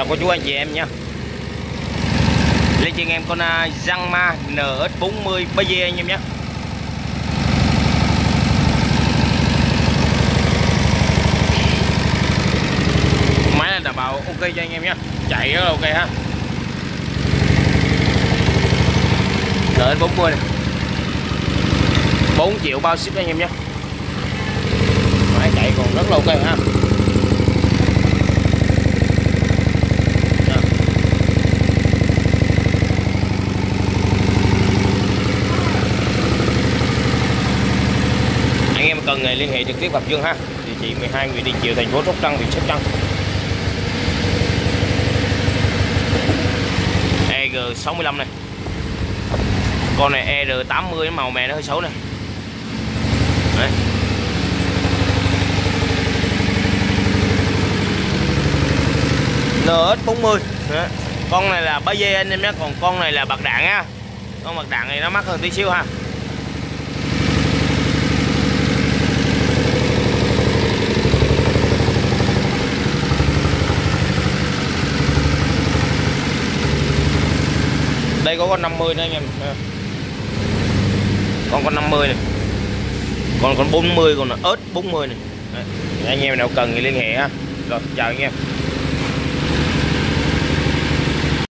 chào cô chú anh chị em nha Lên trên em con uh, Zangma NX40 BG anh em nhé Máy này đảm bảo ok cho anh em nhé Chạy rất là ok ha. NX40 này. 4 triệu bao ship anh em nhé Máy chạy còn rất là ok ha. Vâng, cần thì liên hệ trực tiếp gặp Dương ha địa chỉ 12 Nguyễn Đình Chiểu, thành phố Sóc Trăng, huyện Sóc Trăng. EG65 này. Con này ER80 màu mè, nó hơi xấu này. Đấy. NS40 Đấy. con này là ba dê anh em nhé, còn con này là bạc đạn á con bạc đạn này nó mắc hơn tí xíu ha. Đây có con 50 nữa anh em. Con con 50 này. Còn con 40 còn là ớt 40 này. Đấy. anh em nào cần thì liên hệ ha. Rồi, chào anh em.